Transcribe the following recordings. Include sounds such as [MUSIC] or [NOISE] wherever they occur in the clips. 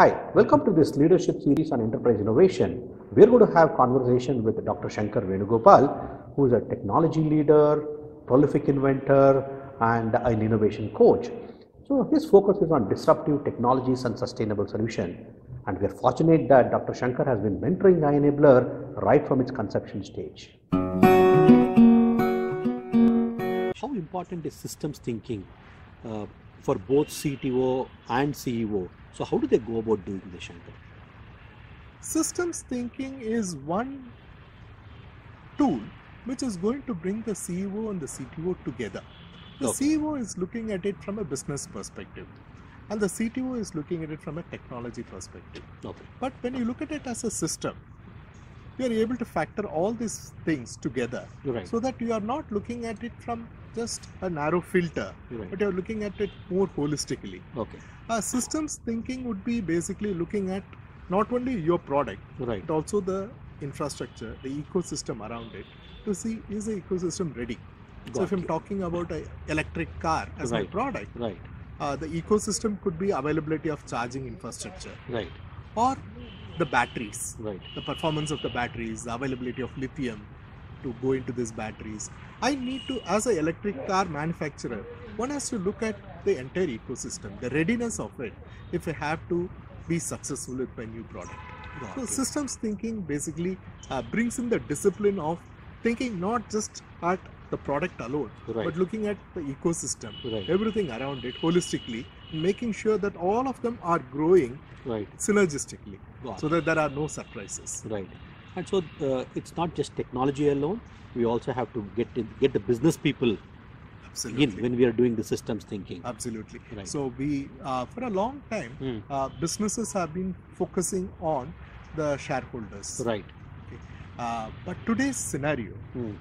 Hi, welcome to this leadership series on enterprise innovation. We're going to have conversation with Dr. Shankar Venugopal, who is a technology leader, prolific inventor, and an innovation coach. So his focus is on disruptive technologies and sustainable solution. And we're fortunate that Dr. Shankar has been mentoring iEnabler right from its conception stage. How important is systems thinking uh, for both CTO and CEO? So how do they go about doing this, Shankar? Systems thinking is one tool which is going to bring the CEO and the CTO together. The Okay. CEO is looking at it from a business perspective, and the CTO is looking at it from a technology perspective. Okay. But when you look at it as a system, you are able to factor all these things together Right. so that you are not looking at it from just a narrow filter, Right. but you're looking at it more holistically. Okay. Uh, systems thinking would be basically looking at not only your product, Right. but also the infrastructure, the ecosystem around it to see is the ecosystem ready. so Got if I'm you. talking about an electric car as my product, Right. uh, the ecosystem could be availability of charging infrastructure Right. or the batteries, Right. the performance of the batteries, the availability of lithium to go into these batteries. I need to, as an electric car manufacturer, one has to look at the entire ecosystem, the readiness of it, if I have to be successful with my new product. Got So you. systems thinking basically uh, brings in the discipline of thinking not just at the product alone, Right. but looking at the ecosystem, Right. everything around it holistically, making sure that all of them are growing Right. synergistically, Got so that there are no surprises. Right. And so uh, it's not just technology alone. We also have to get in, get the business people Absolutely. in when we are doing the systems thinking. Absolutely. Right. So we, uh, for a long time, Hmm. uh, businesses have been focusing on the shareholders. Right. Uh, but today's scenario, Hmm.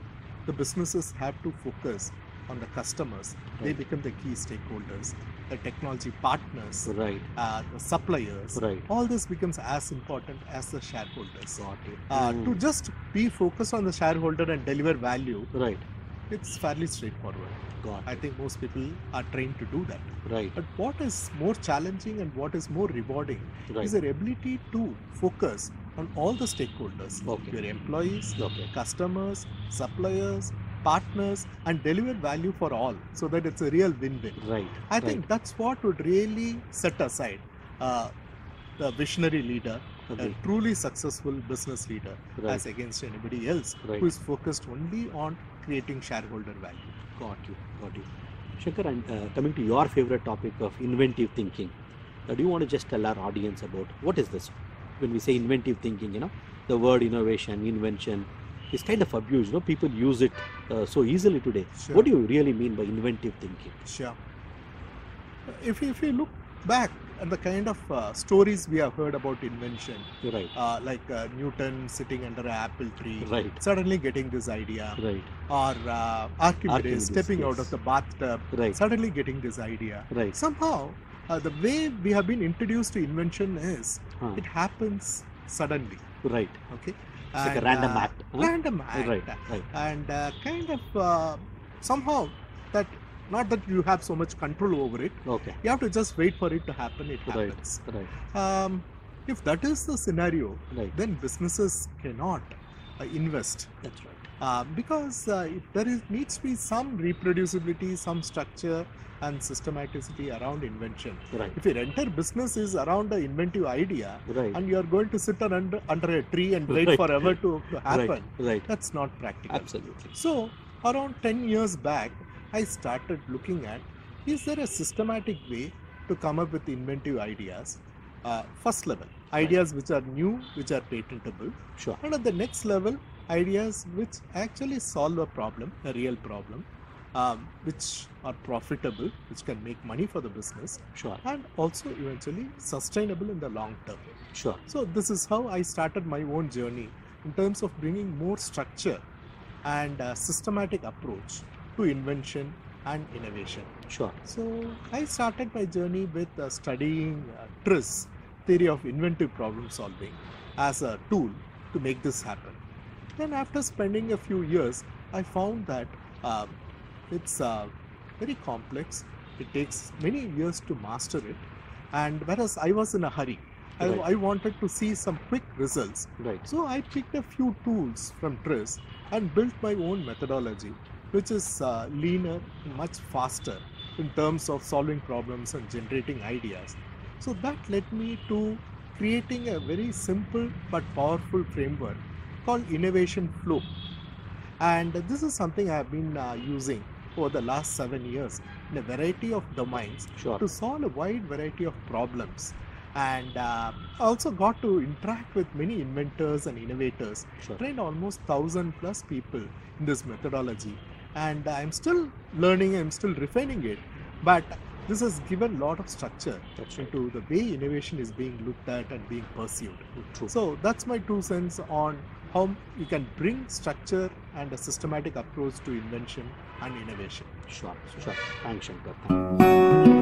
the businesses have to focus on the customers. They become the key stakeholders, the technology partners, Right. uh, the suppliers. Right. All this becomes as important as the shareholders. Got it. Uh, Hmm. To just be focused on the shareholder and deliver value, Right. it's fairly straightforward. Got I think most people are trained to do that. Right. But what is more challenging and what is more rewarding Right. is their ability to focus on all the stakeholders Okay. your employees, Okay. customers, suppliers, partners, and deliver value for all so that it's a real win win. Right. I right. think that's what would really set aside uh, the visionary leader, Okay. a truly successful business leader, Right. as against anybody else Right. who is focused only on creating shareholder value. Got you. Got you. Shankar, and uh, coming to your favorite topic of inventive thinking, uh, do you want to just tell our audience about what is this? When we say inventive thinking, you know, the word innovation, invention is kind of abused. You know, people use it uh, so easily today. Sure. What do you really mean by inventive thinking? Sure. If, if you look back at the kind of uh, stories we have heard about invention, right. uh, like uh, Newton sitting under an apple tree, Right. suddenly getting this idea, Right. or uh, Archimedes, Archimedes, stepping out of the bathtub, Right. suddenly getting this idea. Right. Somehow, uh, the way we have been introduced to invention is Huh. it happens suddenly. Right. Okay, It's like a random uh, act. huh? Random act. Right. Right. and uh, kind of uh, somehow that not that you have so much control over it Okay. you have to just wait for it to happen it Right. happens Right. um, if that is the scenario Right. then businesses cannot uh, invest That's right. Uh, because uh, there is needs to be some reproducibility some structure and systematicity around invention Right. if your entire business is around an inventive idea Right. and you are going to sit under, under a tree and wait Right. forever to, [LAUGHS] to happen Right. Right. that's not practical Absolutely. so, around 10 years back, I started looking at is there a systematic way to come up with inventive ideas? Uh, first level, ideas which are new, which are patentable, Sure. and at the next level, ideas which actually solve a problem, a real problem, um, which are profitable, which can make money for the business, Sure. and also eventually sustainable in the long term. Sure. So this is how I started my own journey in terms of bringing more structure and a systematic approach to invention and innovation. Sure. So I started my journey with uh, studying uh, TRIZ, theory of inventive problem solving, as a tool to make this happen. Then after spending a few years, I found that um, it's uh, very complex. It takes many years to master it. And whereas I was in a hurry, I, Right. I wanted to see some quick results. Right. So I picked a few tools from TRIZ and built my own methodology, which is uh, leaner and much faster in terms of solving problems and generating ideas. So that led me to creating a very simple but powerful framework called Innovation Flow. And this is something I have been uh, using over the last seven years in a variety of domains Sure. to solve a wide variety of problems. And uh, I also got to interact with many inventors and innovators, Sure. trained almost thousand plus people in this methodology. And I'm still learning, I'm still refining it, but this has given a lot of structure right. into the way innovation is being looked at and being pursued. True. So that's my two cents on how you can bring structure and a systematic approach to invention and innovation. Sure. Sure. Thanks, Shankar. Thank.